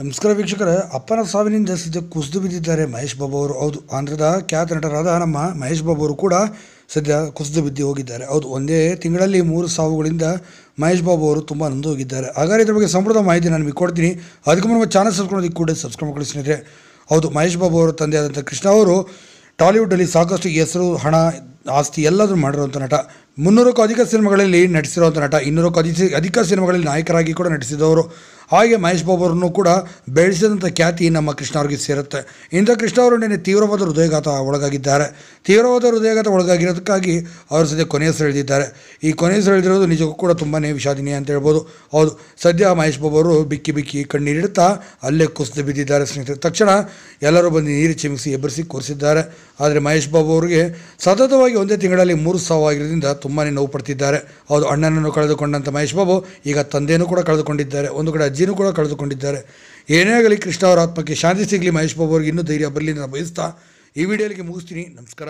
ನಮಸ್ಕಾರ ವೀಕ್ಷಕರ. ಅಪ್ಪನ ಸಾವಿನಿಂದ ಸದ್ಯ ಕುಸಿದು ಬಿದ್ದಿದ್ದಾರೆ ಮಹೇಶ್ ಬಾಬು ಅವರು. ಹೌದು, ಆಂಧ್ರದ ಖ್ಯಾತ ನಟರಾದ ನಮ್ಮ ಮಹೇಶ್ ಬಾಬು ಅವರು ಕೂಡ ಸದ್ಯ ಕುಸಿದು ಬಿದ್ದು ಹೋಗಿದ್ದಾರೆ. ಹೌದು, ಒಂದೇ ತಿಂಗಳಲ್ಲಿ ಮೂರು ಸಾವುಗಳಿಂದ ಮಹೇಶ್ ಬಾಬು ಅವರು ತುಂಬ ನೊಂದು ಹೋಗಿದ್ದಾರೆ. ಹಾಗಾದ್ರೆ ಇದ್ರ ಬಗ್ಗೆ ಸಂಪೂರ್ಣ ಮಾಹಿತಿ ನಾನು ನಿಮಗೆ ಕೊಡ್ತೀನಿ. ಅದಕ್ಕೆ ನಮ್ಮ ಚಾನಲ್ ಸಬ್ಸ್ಕ್ರೈಬ್ ಕೂಡ ಸಬ್ಸ್ಕ್ರೈಬ್ ಮಾಡಿ ಹೌದು, ಮಹೇಶ್ ಬಾಬು ಅವರ ತಂದೆಯಾದಂಥ ಕೃಷ್ಣ ಅವರು ಟಾಲಿವುಡಲ್ಲಿ ಸಾಕಷ್ಟು ಹೆಸರು, ಹಣ, ಆಸ್ತಿ ಎಲ್ಲದೂ ಮಾಡಿರುವಂಥ ನಟ. ಮುನ್ನೂರಕ್ಕೂ ಅಧಿಕ ಸಿನಿಮಾಗಳಲ್ಲಿ ನಟಿಸಿರುವಂಥ ನಟ. ಇನ್ನೂರಕ್ಕೂ ಅಧಿಕ ಅಧಿಕ ಸಿನಿಮಾಗಳಲ್ಲಿ ನಾಯಕರಾಗಿ ಕೂಡ ನಟಿಸಿದವರು. ಹಾಗೆ ಮಹೇಶ್ ಬಾಬು ಕೂಡ ಬೆಳೆಸಿದಂಥ ಖ್ಯಾತಿ ನಮ್ಮ ಕೃಷ್ಣ ಅವರಿಗೆ ಸೇರುತ್ತೆ. ಇಂಥ ಕೃಷ್ಣ ಅವರು ನಿನ್ನೆ ತೀವ್ರವಾದ ಹೃದಯಘಾತ ಒಳಗಾಗಿದ್ದಾರೆ. ತೀವ್ರವಾದ ಹೃದಯಘಾತ ಒಳಗಾಗಿರೋದಕ್ಕಾಗಿ ಅವರು ಸದ್ಯ ಕೊನೆಯ ಸೆಳೆದಿದ್ದಾರೆ ಈ ಕೊನೆಯ ಸೆಳೆದಿರೋದು ನಿಜಕ್ಕೂ ಕೂಡ ತುಂಬಾ ವಿಷಾದಿನಿ ಅಂತ ಹೇಳ್ಬೋದು. ಹೌದು, ಸದ್ಯ ಮಹೇಶ್ ಬಾಬು ಬಿಕ್ಕಿ ಬಿಕ್ಕಿ ಕಣ್ಣೀರಿಡುತ್ತಾ ಅಲ್ಲೇ ಕುಸಿದು ಬಿದ್ದಿದ್ದಾರೆ ಸ್ನೇಹಿತರೆ. ತಕ್ಷಣ ಎಲ್ಲರೂ ಬಂದು ನೀರು ಚಿಮಿಸಿ ಎಬ್ಬರಿಸಿ ಕೂರಿಸಿದ್ದಾರೆ. ಆದರೆ ಮಹೇಶ್ ಬಾಬು ಅವರಿಗೆ ಸತತವಾಗಿ ಒಂದೇ ತಿಂಗಳಲ್ಲಿ ಮೂರು ಸಾವು ಆಗಿರೋದ್ರಿಂದ ತುಂಬಾ ನೋವು ಪಡ್ತಿದ್ದಾರೆ. ಹೌದು, ಅಣ್ಣನನ್ನು ಕಳೆದುಕೊಂಡಂಥ ಮಹೇಶ್ ಬಾಬು ಈಗ ತಂದೆಯನ್ನು ಕೂಡ ಕಳೆದುಕೊಂಡಿದ್ದಾರೆ. ಒಂದು ಕಡೆ ಅಜ್ಜಿನೂ ಕೂಡ ಕಳೆದುಕೊಂಡಿದ್ದಾರೆ. ಏನೇ ಆಗಲಿ ಕೃಷ್ಣ ಅವರ ಆತ್ಮಕ್ಕೆ ಶಾಂತಿ ಸಿಗಲಿ ಮಹೇಶ್ ಬಾಬು ಅವ್ರಿಗೆ ಇನ್ನೂ ಧೈರ್ಯ ಬರಲಿ ಅಂತ ಬಯಸ್ತಾ ಈ ವಿಡಿಯೋಲಿಗೆ ಮುಗಿಸ್ತೀನಿ. ನಮಸ್ಕಾರ.